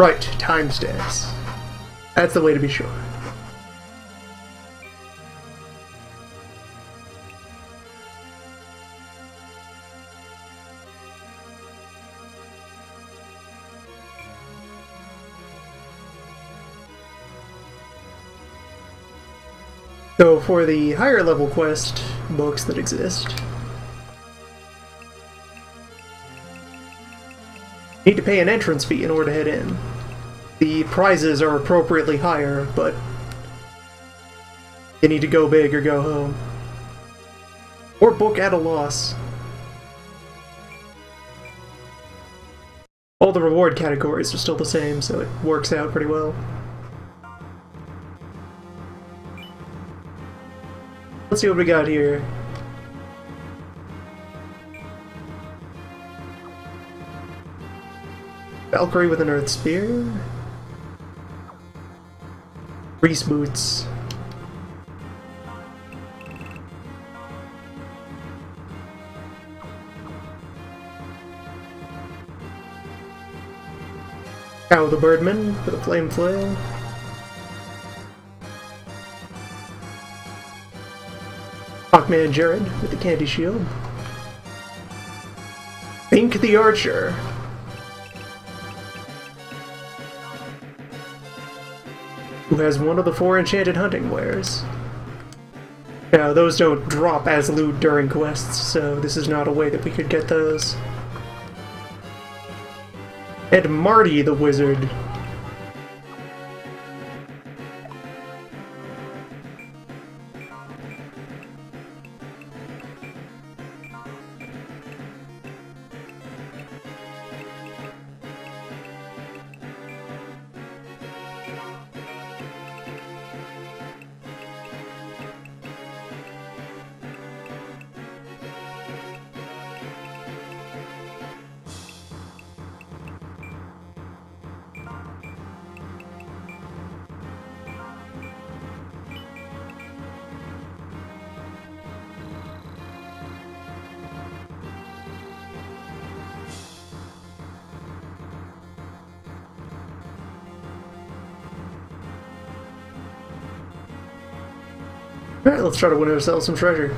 Right, time stamps. That's the way to be sure. So for the higher level quest books that exist, need to pay an entrance fee in order to head in. The prizes are appropriately higher, but you need to go big or go home. Or book at a loss. All the reward categories are still the same, so it works out pretty well. Let's see what we got here. Valkyrie with an Earth Spear. Grease Boots. Cow the Birdman with a Flame Flail. Hawkman Jared with the Candy Shield. Pink the Archer. Who has one of the four enchanted hunting wares. Now, those don't drop as loot during quests, so this is not a way that we could get those. And Marty the Wizard. Alright, let's try to win ourselves some treasure.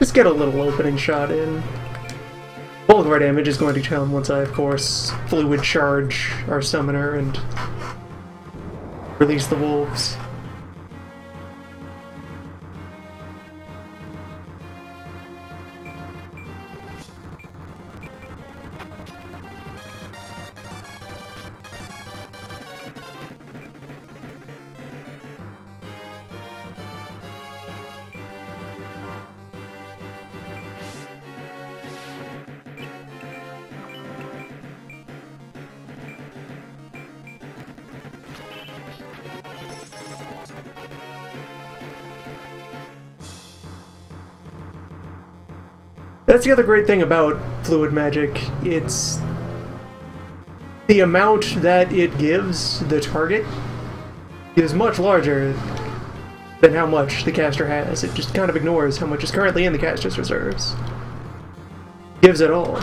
Just get a little opening shot in. Bulk of our damage is going to come once I, of course, fluid charge our summoner and release the wolves. The other great thing about fluid magic. It's the amount that it gives the target is much larger than how much the caster has. It just kind of ignores how much is currently in the caster's reserves. Gives it all.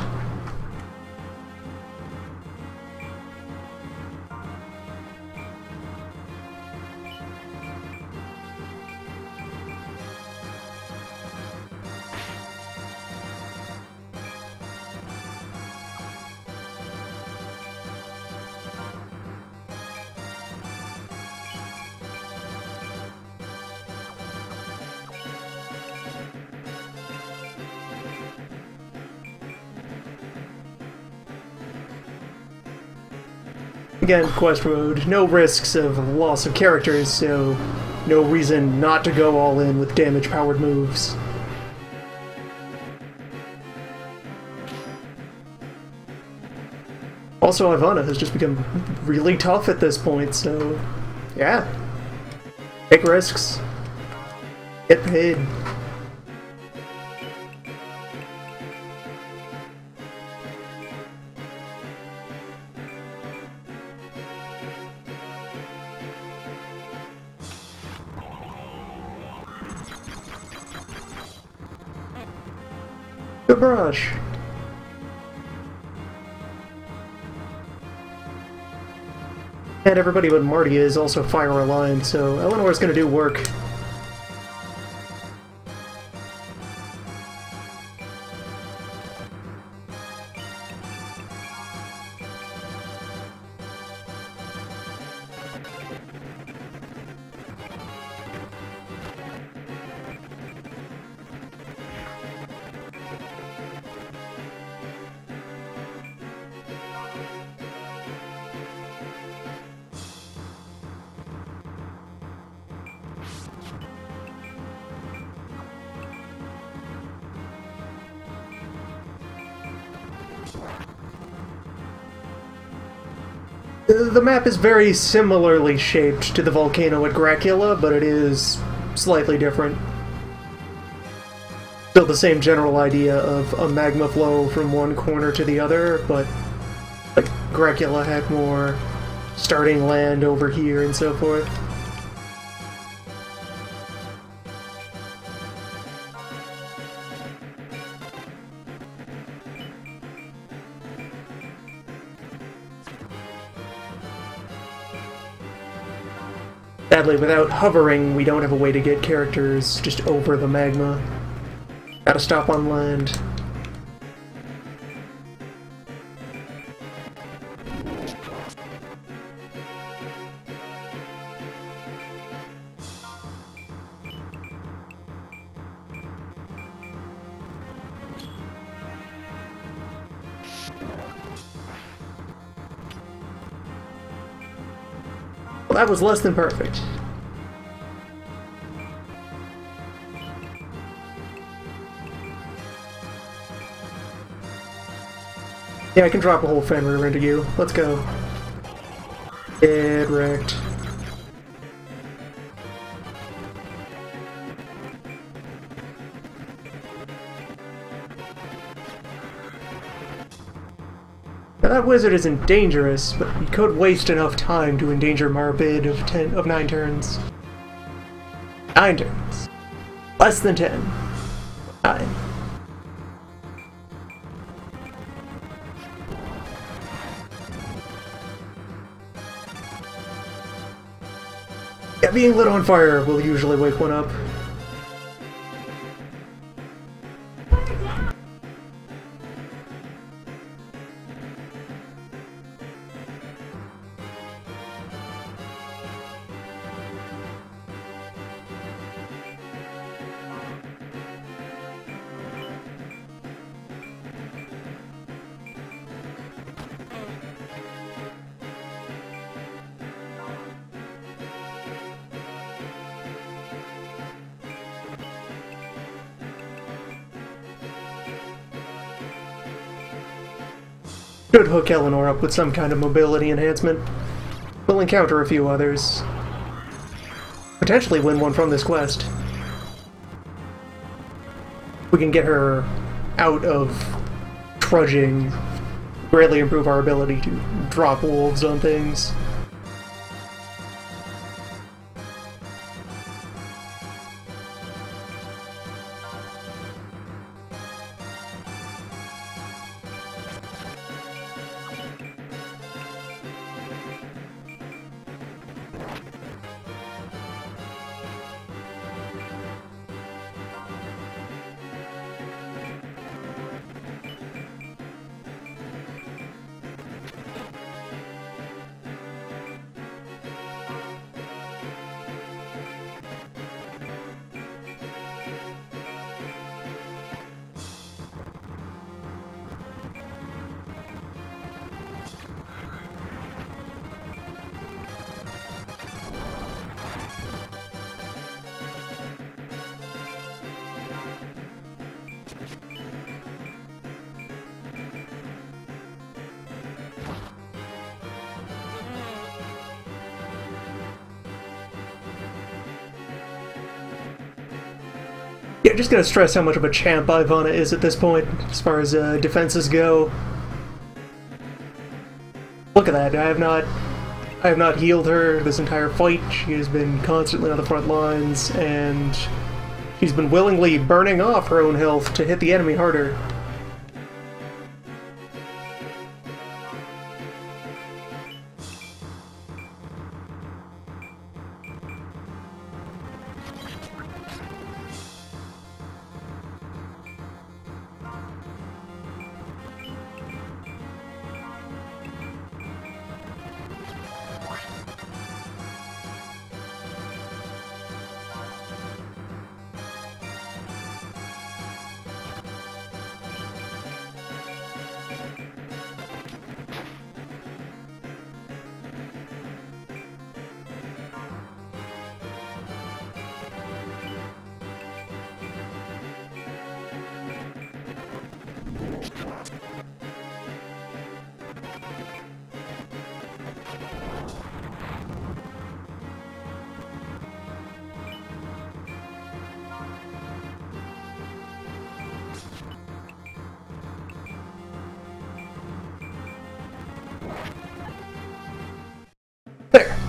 Again, quest mode, no risks of loss of characters, so no reason not to go all in with damage powered moves. Also, Ivana has just become really tough at this point, so yeah. Take risks. Get paid. Brush. And everybody but Marty is also fire aligned, so Eleanor's gonna do work. The map is very similarly shaped to the volcano at Gracula, but it is slightly different. Still the same general idea of a magma flow from one corner to the other, but like Gracula had more starting land over here and so forth. Sadly, without hovering, we don't have a way to get characters just over the magma. Gotta stop on land. That was less than perfect. Yeah, I can drop a whole fan Fenrir into you. Let's go. Get wrecked. Now that wizard isn't dangerous, but he could waste enough time to endanger Marbid of ten of nine turns. Nine turns. Less than ten. Being lit on fire will usually wake one up. Hook Eleanor up with some kind of mobility enhancement. We'll encounter a few others. Potentially win one from this quest. We can get her out of trudging, greatly improve our ability to drop wolves on things. Yeah, just gonna stress how much of a champ Ivana is at this point, as far as uh, defenses go. Look at that, I have not I have not healed her this entire fight. She has been constantly on the front lines, and she's been willingly burning off her own health to hit the enemy harder.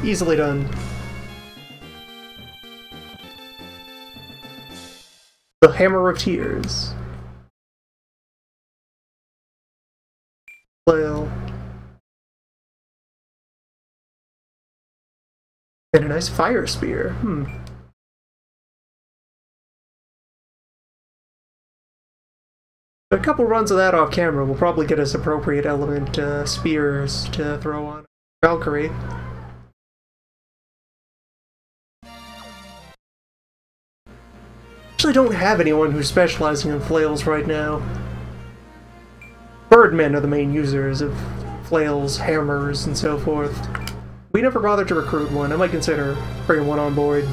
Easily done. The Hammer of Tears. Flail. And a nice fire spear. Hmm. A couple runs of that off camera will probably get us appropriate element uh, spears to throw on Valkyrie. Actually don't have anyone who's specializing in flails right now. Birdmen are the main users of flails, hammers, and so forth. We never bothered to recruit one. I might consider bringing one on board.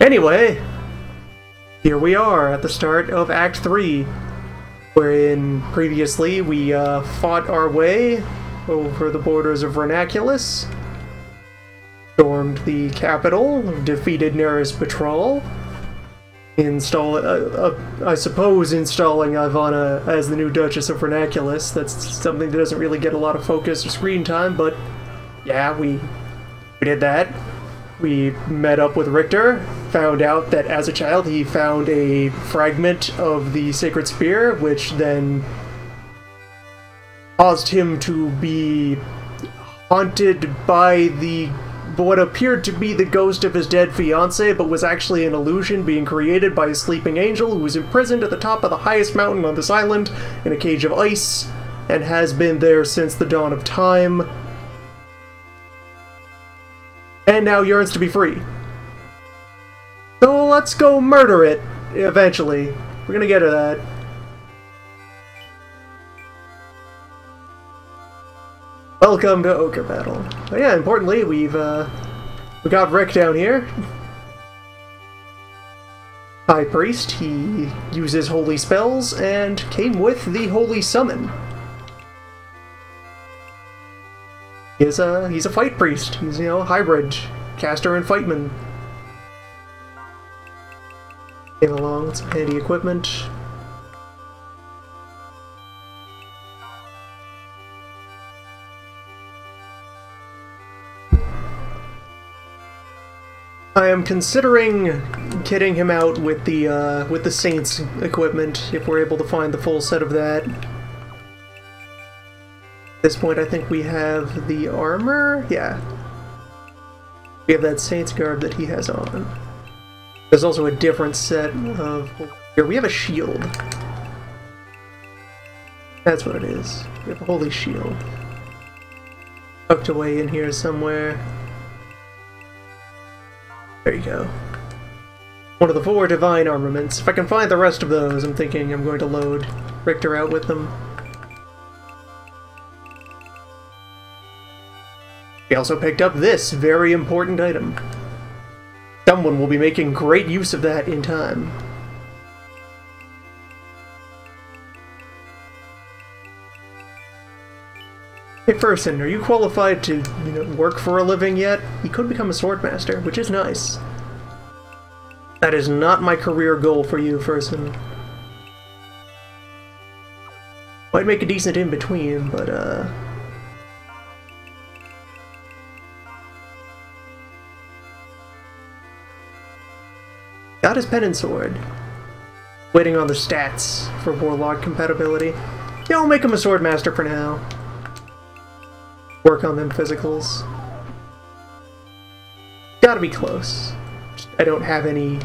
Anyway, here we are at the start of Act 3, wherein previously we uh, fought our way over the borders of Vernaculus, stormed the capital, defeated Neris Patrol, install, uh, uh, I suppose installing Ivana as the new Duchess of Vernaculus. That's something that doesn't really get a lot of focus or screen time, but yeah, we, we did that. We met up with Richter, found out that as a child he found a fragment of the Sacred Spear, which then caused him to be haunted by the what appeared to be the ghost of his dead fiance, but was actually an illusion being created by a sleeping angel who was imprisoned at the top of the highest mountain on this island in a cage of ice, and has been there since the dawn of time. And now yearns to be free. So let's go murder it, eventually. We're gonna get to that. Welcome to Ogre Battle. Oh yeah, importantly, we've, uh, we got Rick down here. High Priest, he uses holy spells and came with the Holy Summon. He's a, he's a fight priest. He's, you know, hybrid. Caster and fightman. Came along with some handy equipment. Am considering kitting him out with the uh, with the Saints equipment if we're able to find the full set of that. At this point, I think we have the armor. Yeah, we have that Saints garb that he has on. There's also a different set of here. We have a shield. That's what it is. We have a holy shield tucked away in here somewhere. There you go. One of the four divine armaments. If I can find the rest of those, I'm thinking I'm going to load Richter out with them. We also picked up this very important item. Someone will be making great use of that in time. Hey Fersen, are you qualified to you know, work for a living yet? You could become a swordmaster, which is nice. That is not my career goal for you, Fersen. Might make a decent in-between, but uh... Got his pen and sword. Waiting on the stats for Warlock compatibility. Yeah, I'll make him a swordmaster for now. Work on them physicals. Gotta be close. I don't have any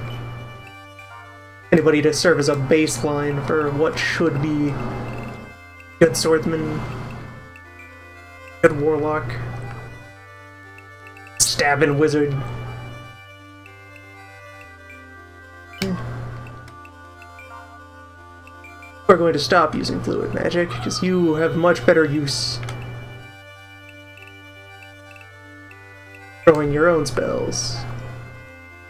anybody to serve as a baseline for what should be good swordsman, good warlock, stabbing wizard. We're going to stop using fluid magic, because you have much better use throwing your own spells.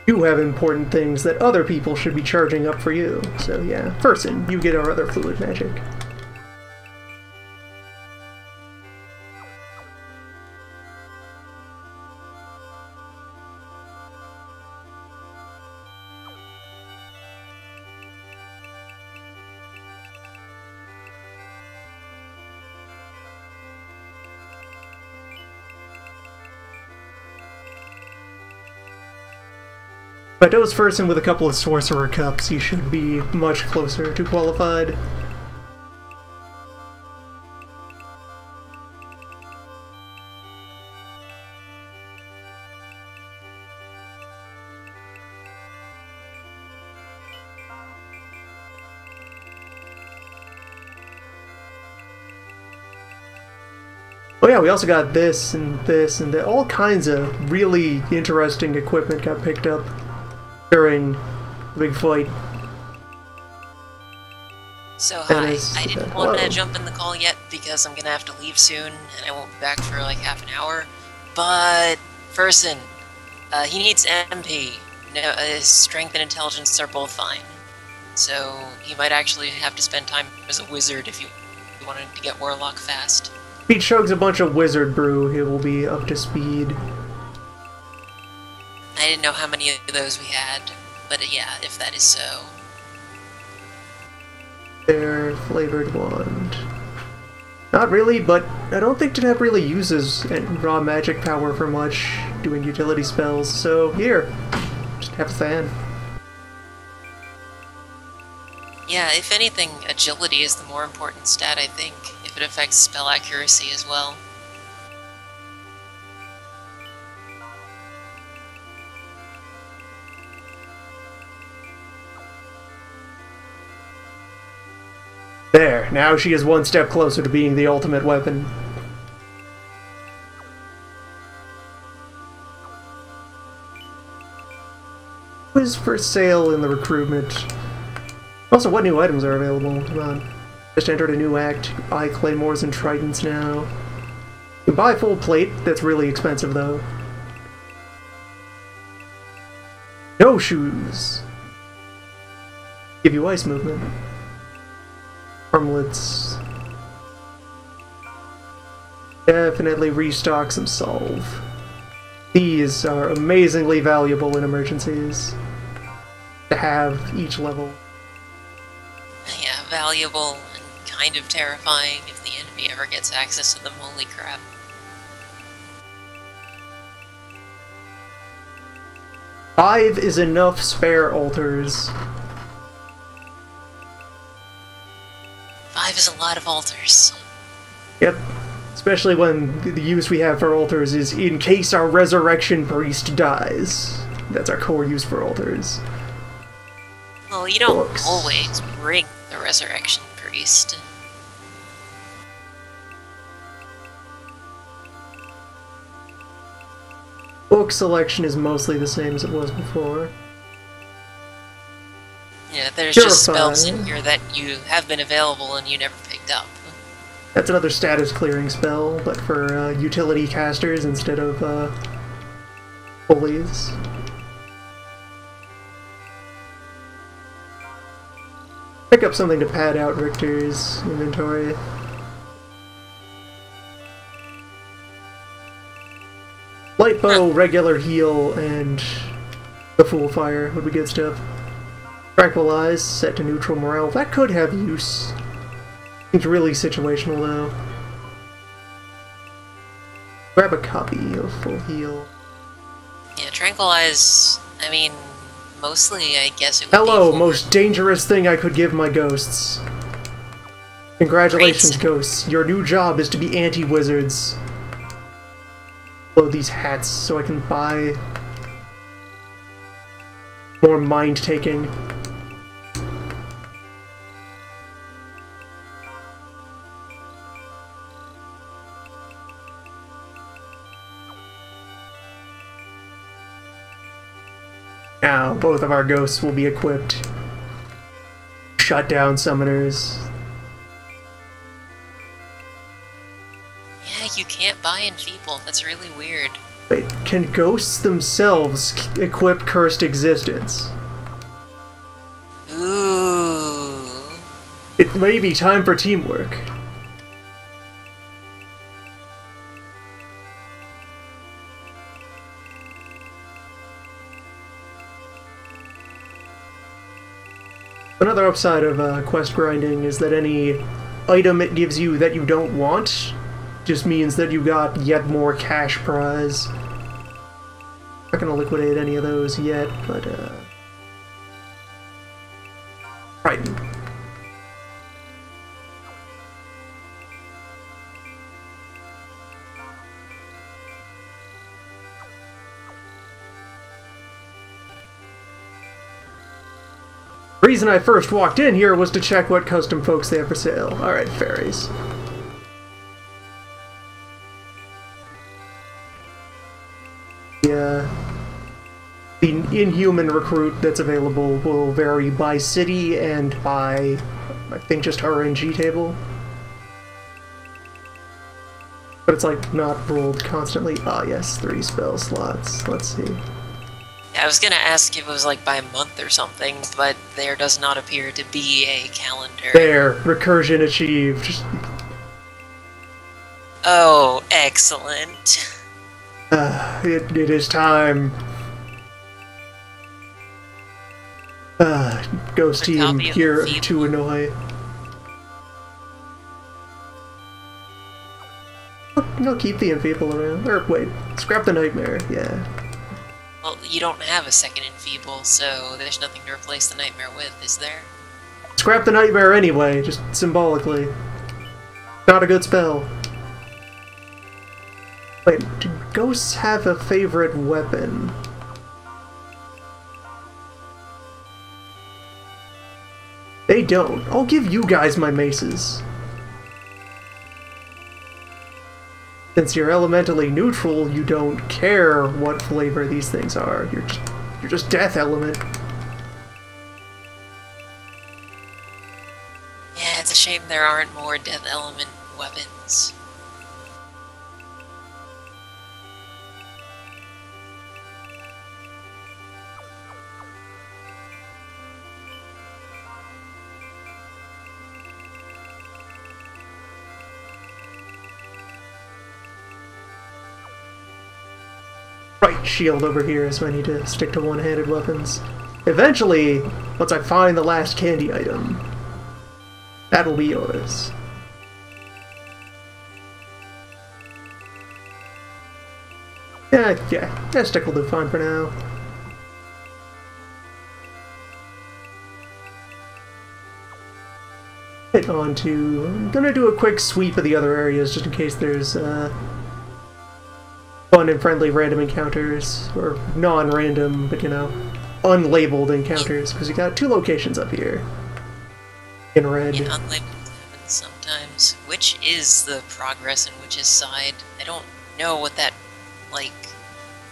You have important things that other people should be charging up for you. So yeah, Fersen, you get our other fluid magic. If I dose Fersen with a couple of Sorcerer Cups, he should be much closer to qualified. Oh yeah, we also got this and this and. All kinds of really interesting equipment got picked up during big fight. So hi, I didn't want to jump in the call yet because I'm gonna have to leave soon and I won't be back for like half an hour. But Fersen, uh, he needs MP. No, uh, his strength and intelligence are both fine. So he might actually have to spend time as a wizard if you you wanted to get Warlock fast. If he chugs a bunch of wizard brew, he will be up to speed. I didn't know how many of those we had, but yeah, if that is so. Their flavored wand. Not really, but I don't think Deneb really uses raw magic power for much doing utility spells, so here, just have a fan. Yeah, if anything, agility is the more important stat, I think, if it affects spell accuracy as well. There, now she is one step closer to being the ultimate weapon. What is for sale in the recruitment? Also, what new items are available? Come on. Just entered a new act. Buy claymores and tridents now. You buy full plate. That's really expensive, though. No shoes. Give you ice movement. Armlets. Definitely restock some solve. These are amazingly valuable in emergencies. To have each level. Yeah, valuable and kind of terrifying if the enemy ever gets access to them. Holy crap. Five is enough spare altars. Five is a lot of altars. Yep. Especially when the use we have for altars is in case our resurrection priest dies. That's our core use for altars. Well, you don't Books. always bring the Resurrection Priest. Book selection is mostly the same as it was before. Yeah, there's just spells in here that you have been available and you never picked up. That's another status clearing spell, but for uh, utility casters instead of uh, bullies. Pick up something to pad out Richter's inventory. Light bow, regular heal, and the Fool Fire would be good stuff. Tranquilize, set to neutral morale. That could have use. It's really situational though. Grab a copy of Full Heal. Yeah, tranquilize. I mean, mostly, I guess it would Hello, most dangerous thing I could give my ghosts. Congratulations, Great. ghosts. Your new job is to be anti-wizards. Load these hats so I can buy more mind-taking. Now, both of our ghosts will be equipped. Shut down summoners. Yeah, you can't buy Enfeeble. That's really weird. Wait, can ghosts themselves equip Cursed Existence? Ooh. It may be time for teamwork. Another upside of uh, quest grinding is that any item it gives you that you don't want just means that you got yet more cash prize. Not gonna liquidate any of those yet, but uh. Reason I first walked in here was to check what custom folks they have for sale. Alright, fairies. Yeah. The inhuman recruit that's available will vary by city and by, I think, just RNG table. But it's like not rolled constantly. Ah, yes, three spell slots. Let's see. I was gonna ask if it was like by month or something, but there does not appear to be a calendar. There, recursion achieved. Oh, excellent. Uh, it, it is time. Uh, Ghost A Team here to annoy. No, keep the Enfeeble around. Or wait, scrap the Nightmare, yeah. Well, you don't have a second Enfeeble, so there's nothing to replace the Nightmare with, is there? Scrap the Nightmare anyway, just symbolically. Not a good spell. Wait, do ghosts have a favorite weapon? They don't. I'll give you guys my maces. Since you're elementally neutral, you don't care what flavor these things are. You're just, you're just death element. Yeah, it's a shame there aren't more Death Element weapons. Shield over here, so I need to stick to one-handed weapons. Eventually, once I find the last candy item, that'll be yours. Yeah, yeah, that stick will do fine for now. Hit on to... I'm gonna do a quick sweep of the other areas just in case there's, uh, fun and friendly random encounters, or non-random, but you know, unlabeled encounters, because you got two locations up here. In red. Yeah, unlabeled happens sometimes. Which is the progress and which is side? I don't know what that, like,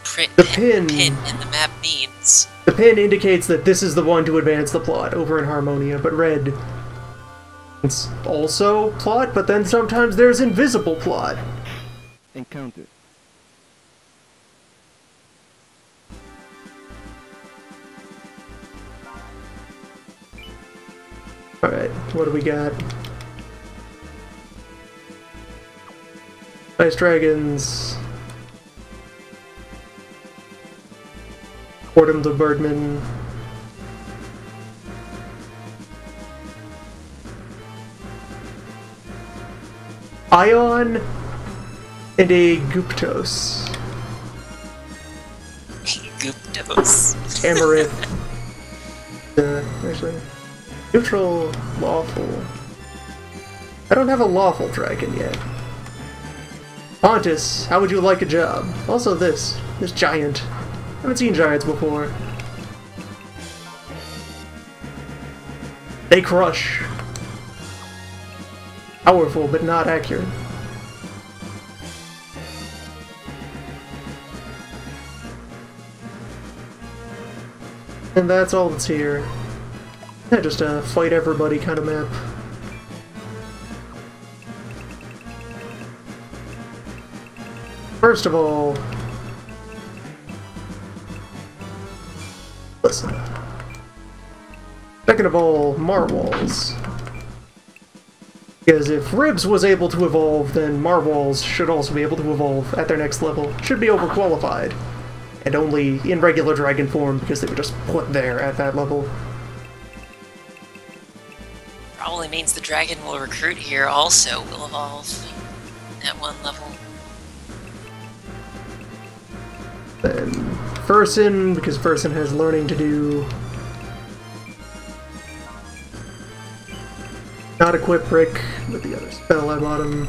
print The pin- pin in the map means. The pin indicates that this is the one to advance the plot over in Harmonia, but red It's also plot, but then sometimes there's invisible plot. Encounter. What do we got? Ice Dragons. Fordham the Birdman. Ion and a Guptos. Guptos. Amarith. uh, actually. Neutral, lawful. I don't have a lawful dragon yet. Pontus, how would you like a job? Also this, this giant. I haven't seen giants before. They crush. Powerful, but not accurate. And that's all that's here. Yeah, just a fight everybody kind of map. First of all, listen. Second of all, Marwals. Because if Ribs was able to evolve, then Marwals should also be able to evolve at their next level. Should be overqualified. And only in regular dragon form because they were just put there at that level. Means the dragon will recruit here also will evolve at one level. Then Fersen, because Fersen has learning to do. Not equip Rick with the other spell I bought him.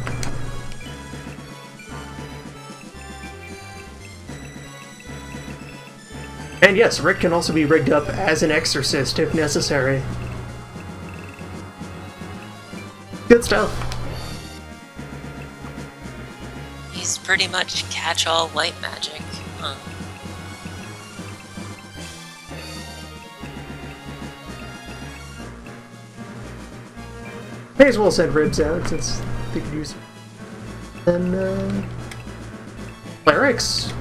And yes, Rick can also be rigged up as an exorcist if necessary. Good stuff. He's pretty much catch-all light magic. Huh. May as well send ribs out since they could use. Then, uh. Clerics.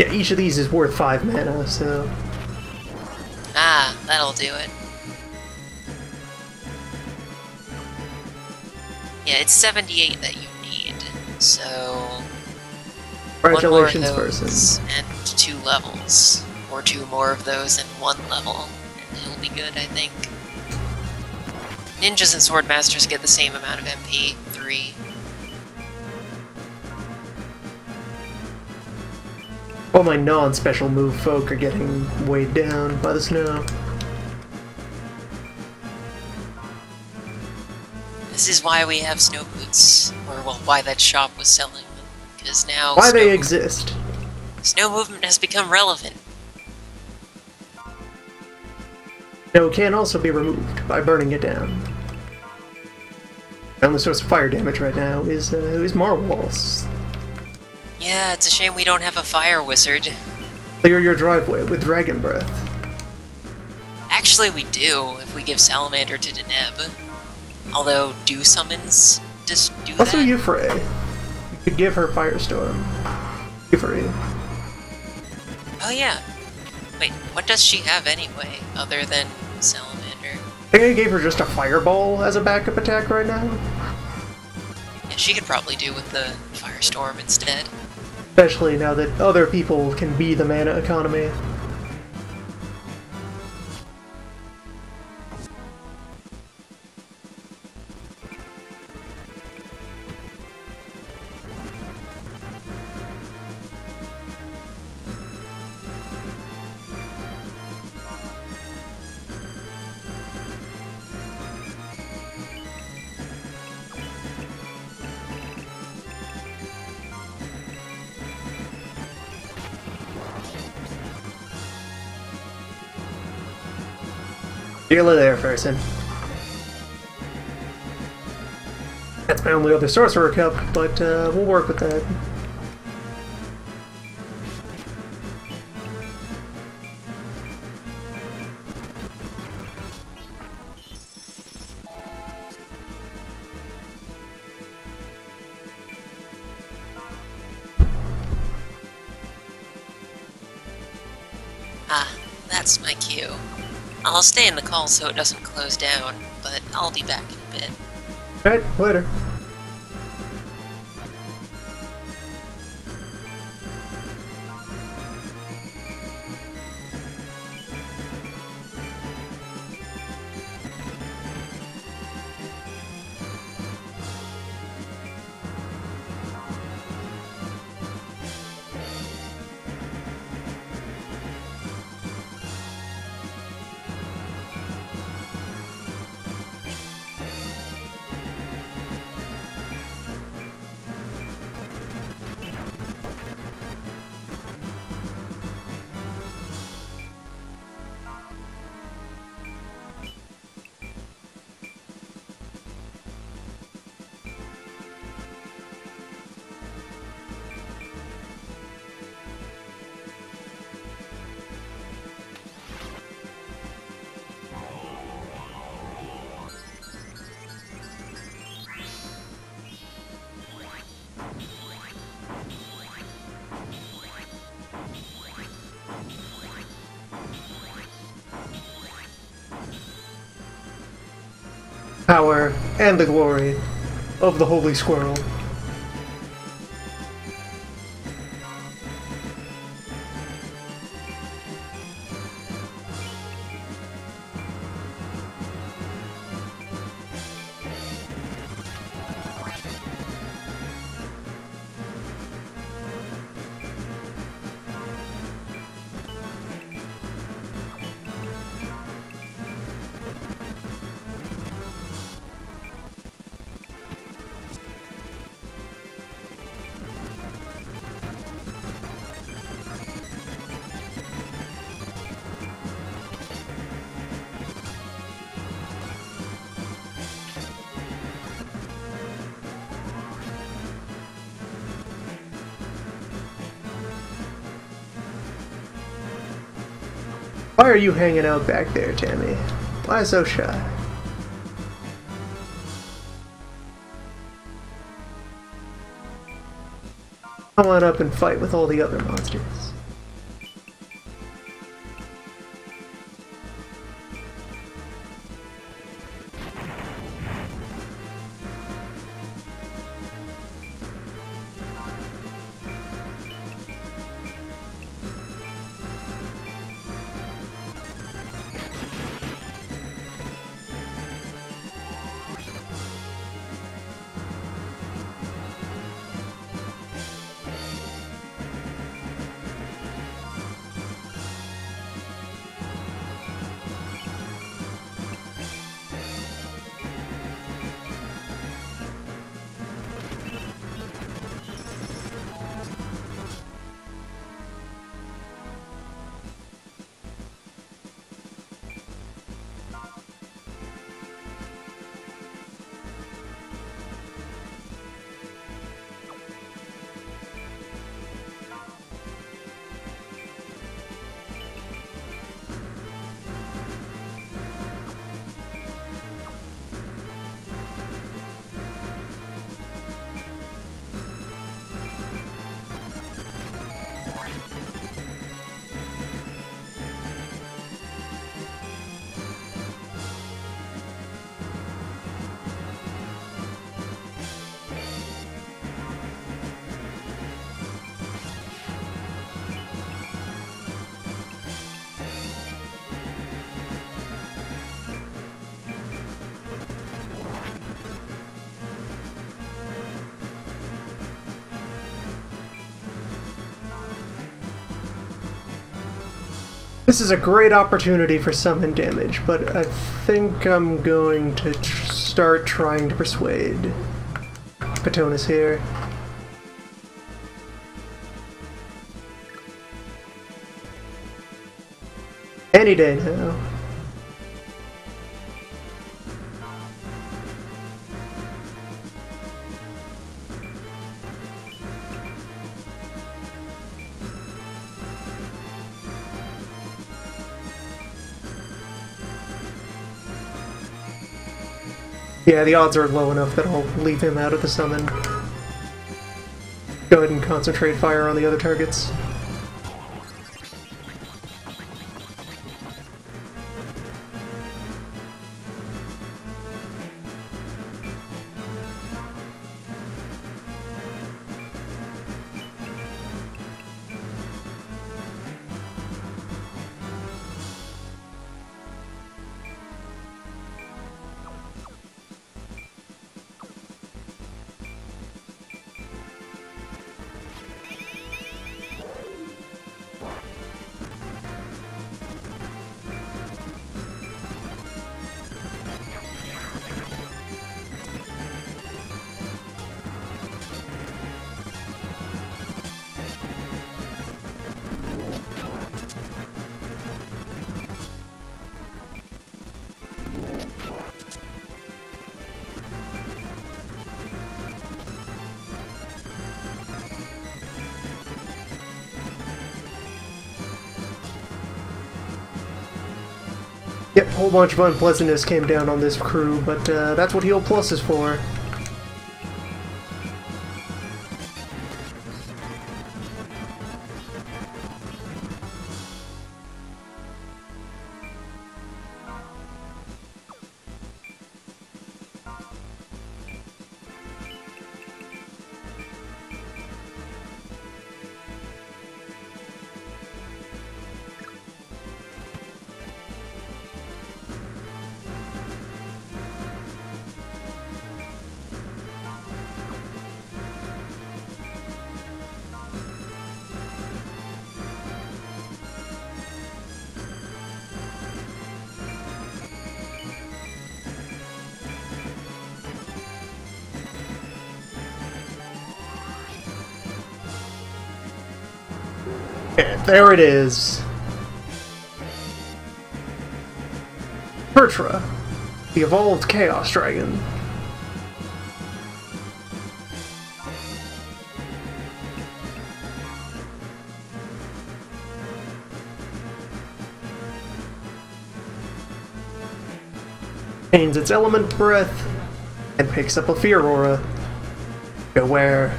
Yeah, each of these is worth five mana, so. Ah, that'll do it. Yeah, it's 78 that you need, so... Congratulations, one more of those person. And two levels. Or two more of those and one level. And it'll be good, I think. Ninjas and Swordmasters get the same amount of MP, All my non-special move folk are getting weighed down by the snow. This is why we have snow boots. Or, well, why that shop was selling them. Because now Why snow they exist. Snow movement has become relevant. No, it can also be removed by burning it down. The only source of fire damage right now is uh, is Marwals. Yeah, it's a shame we don't have a fire wizard. Clear your driveway with Dragon Breath. Actually, we do, if we give Salamander to Deneb. Although, do summons just do Also, that? Euphrae. You could give her Firestorm. Euphrae. Oh yeah. Wait, what does she have anyway, other than Salamander? I think I gave her just a Fireball as a backup attack right now. Yeah, she could probably do with the Firestorm instead. Especially now that other people can be the mana economy. It there, person. That's my only other sorcerer cup, but uh, we'll work with that. Call so it doesn't close down, but I'll be back in a bit. Alright, later. Power and the glory of the Holy Squirrel. Why are you hanging out back there, Tammy? Why so shy? Come on up and fight with all the other monsters. This is a great opportunity for summon damage, but I think I'm going to tr- start trying to persuade Patronus here. Any day now. Yeah, the odds are low enough that I'll leave him out of the summon. Go ahead and concentrate fire on the other targets. Whole bunch of unpleasantness came down on this crew, but uh, that's what Heal Plus is for. There it is. Pertra, the evolved Chaos Dragon. Gains its element breath and picks up a fear aura. Beware.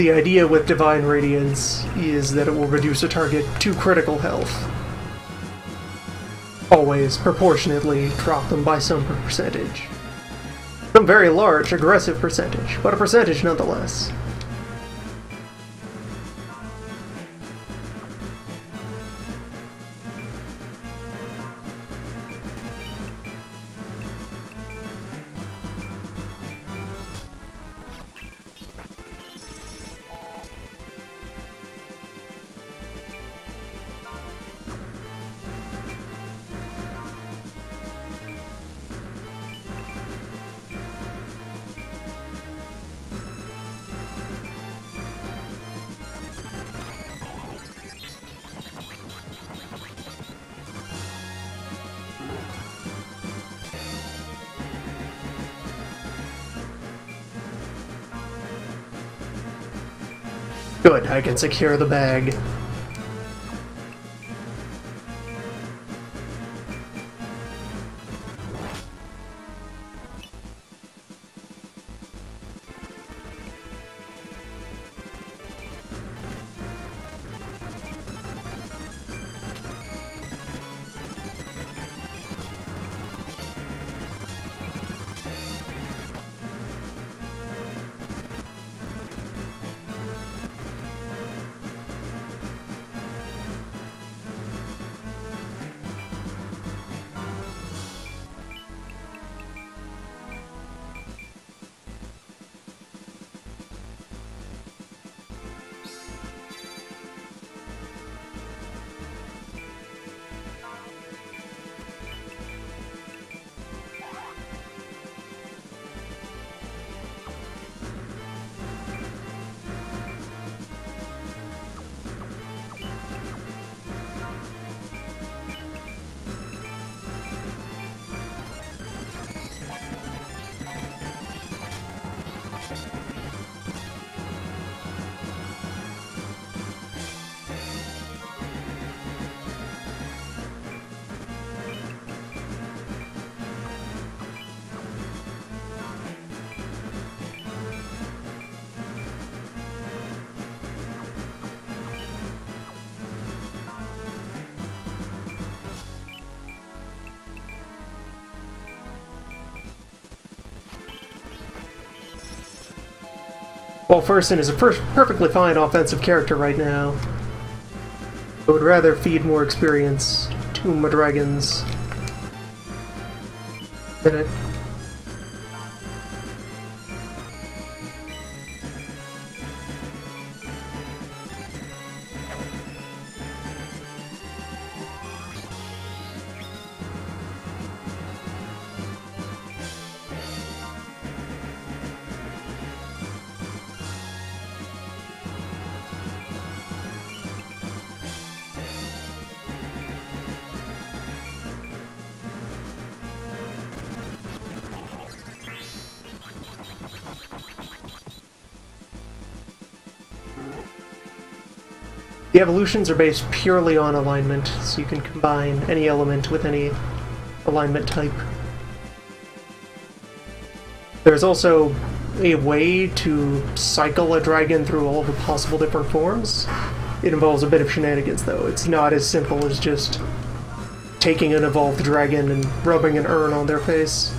The idea with Divine Radiance is that it will reduce a target to critical health. Always proportionately drop them by some percentage. Some very large, aggressive percentage, but a percentage nonetheless. Can secure the bag. While Fersen is a per- perfectly fine offensive character right now, I would rather feed more experience to my dragons than it. The evolutions are based purely on alignment, so you can combine any element with any alignment type. There's also a way to cycle a dragon through all the possible different forms. It involves a bit of shenanigans, though. It's not as simple as just taking an evolved dragon and rubbing an urn on their face.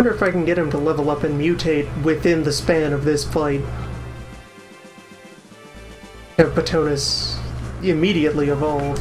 Wonder if I can get him to level up and mutate within the span of this fight. Have Patronus immediately evolve.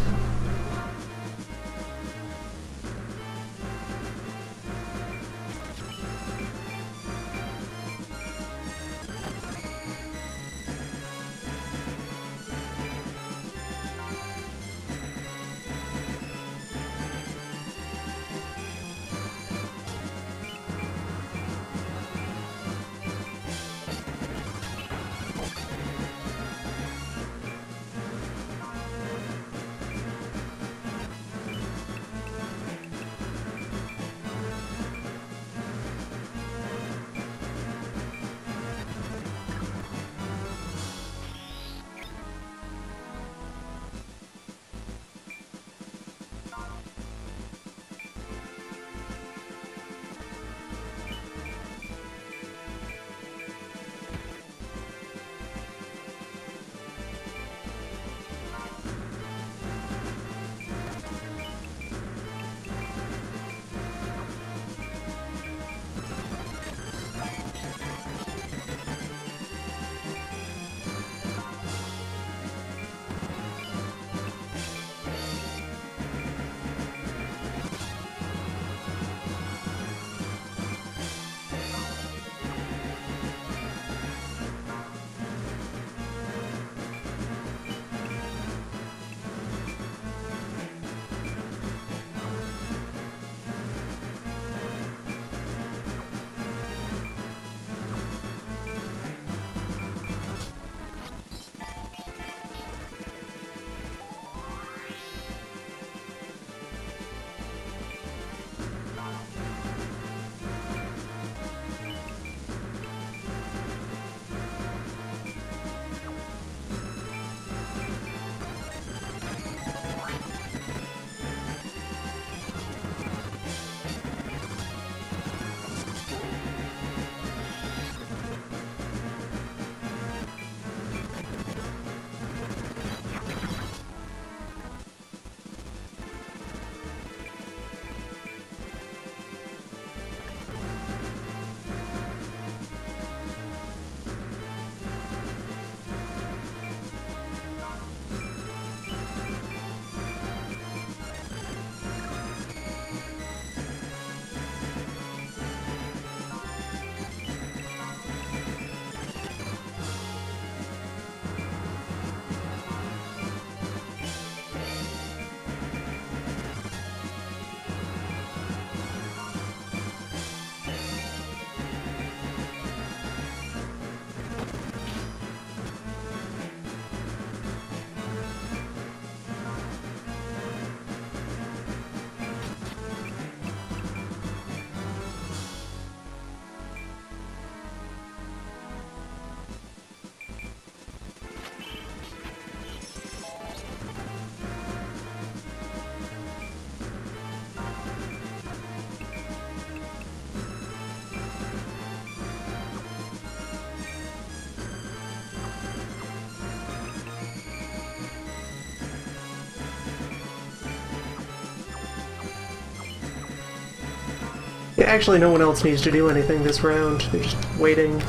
Actually, no one else needs to do anything this round. They're just waiting.